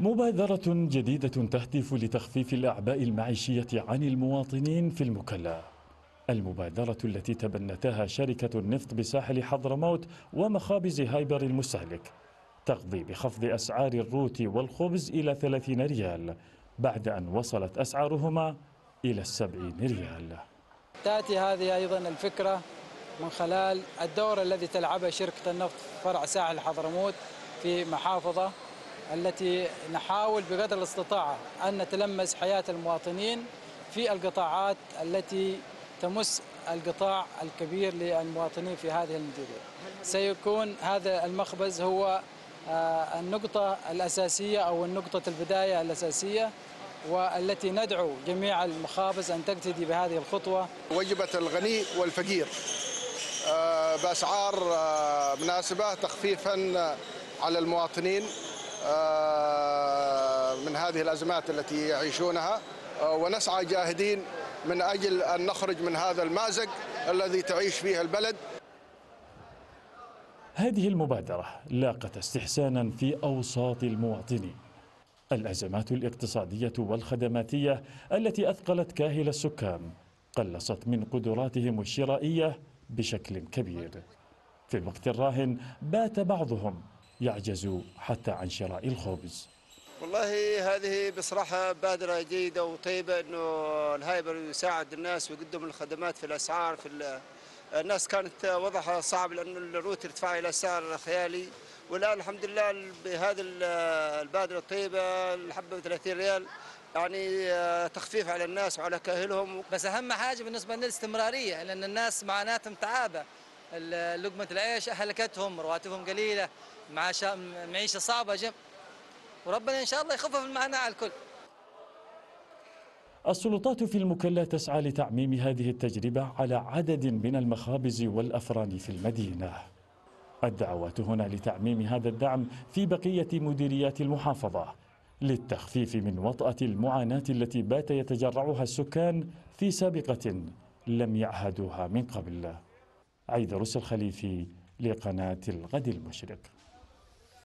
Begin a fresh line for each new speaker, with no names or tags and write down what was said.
مبادرة جديدة تهدف لتخفيف الأعباء المعيشية عن المواطنين في المكلا. المبادرة التي تبنتها شركة النفط بساحل حضرموت ومخابز هايبر المستهلك تقضي بخفض أسعار الروتي والخبز إلى 30 ريال بعد أن وصلت أسعارهما إلى السبعين ريال.
تأتي هذه أيضا الفكرة من خلال الدور الذي تلعبه شركة النفط فرع ساحل حضرموت في محافظة التي نحاول بقدر الاستطاعة أن نتلمس حياة المواطنين في القطاعات التي تمس القطاع الكبير للمواطنين في هذه المديرية سيكون هذا المخبز هو آه، النقطة الأساسية أو النقطة البداية الأساسية والتي ندعو جميع المخابز أن تقتدي بهذه الخطوة.
وجبة الغني والفقير. آه، بأسعار آه، مناسبة تخفيفا على المواطنين. من هذه الأزمات التي يعيشونها ونسعى جاهدين من أجل أن نخرج من هذا المأزق الذي تعيش فيه البلد.
هذه المبادرة لاقت استحسانا في أوساط المواطنين. الأزمات الاقتصادية والخدماتية التي أثقلت كاهل السكان قلصت من قدراتهم الشرائية بشكل كبير. في الوقت الراهن بات بعضهم يعجز حتى عن شراء الخبز.
والله هذه بصراحة بادرة جيدة وطيبة أنه الهايبر يساعد الناس ويقدم الخدمات في الأسعار في الناس كانت وضعها صعب لأن الروتي ارتفع إلى سعر خيالي. والآن الحمد لله بهذه البادرة الطيبة الحبة ب 30 ريال يعني تخفيف على الناس وعلى كاهلهم.
بس أهم حاجة بالنسبة لنا الاستمرارية لأن الناس معاناتهم تعابة لقمة العيش أهلكتهم رواتبهم قليلة معيشة صعبة جم. وربنا إن شاء الله يخفف المعاناة على الكل.
السلطات في المكلا تسعى لتعميم هذه التجربة على عدد من المخابز والأفران في المدينة. الدعوات هنا لتعميم هذا الدعم في بقية مديريات المحافظة للتخفيف من وطأة المعاناة التي بات يتجرعها السكان في سابقة لم يعهدوها من قبل. عيد رس الخليفي لقناة الغد المشرق.